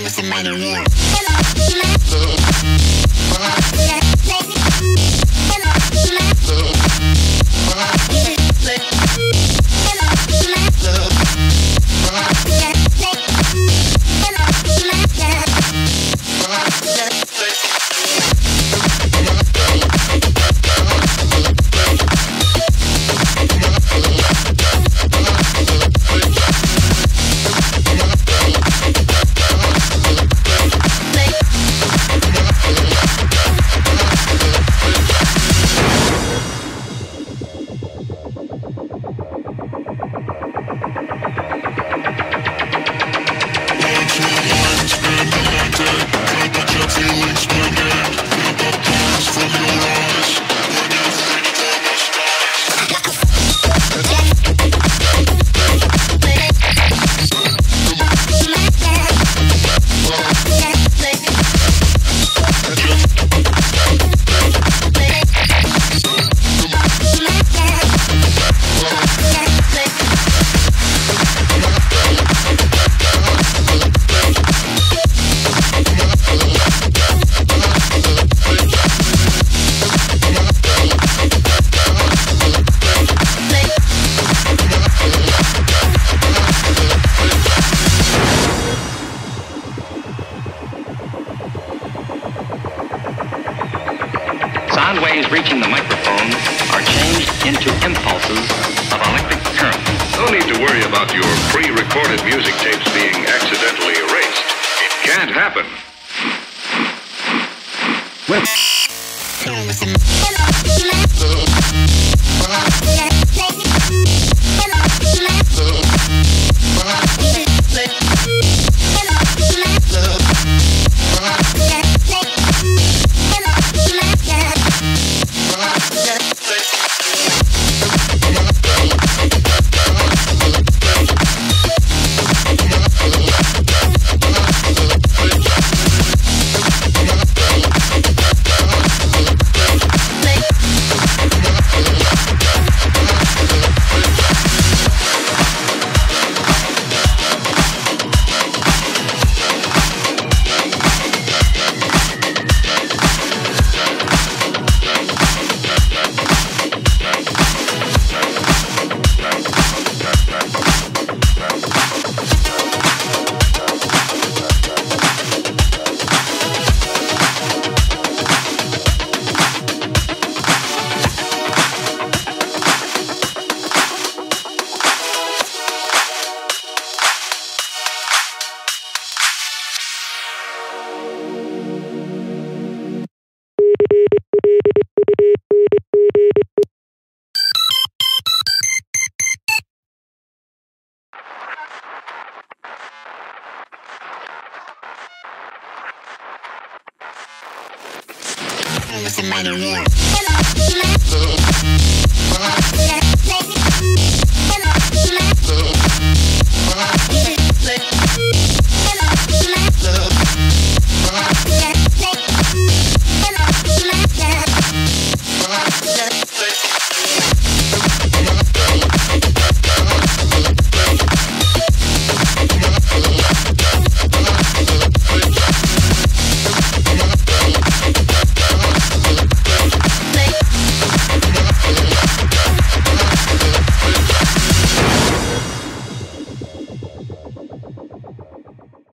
With the mighty war. feelings. waves reaching the microphone are changed into impulses of electric current. No need to worry about your pre-recorded music tapes being accidentally erased. It can't happen. With with somebody real.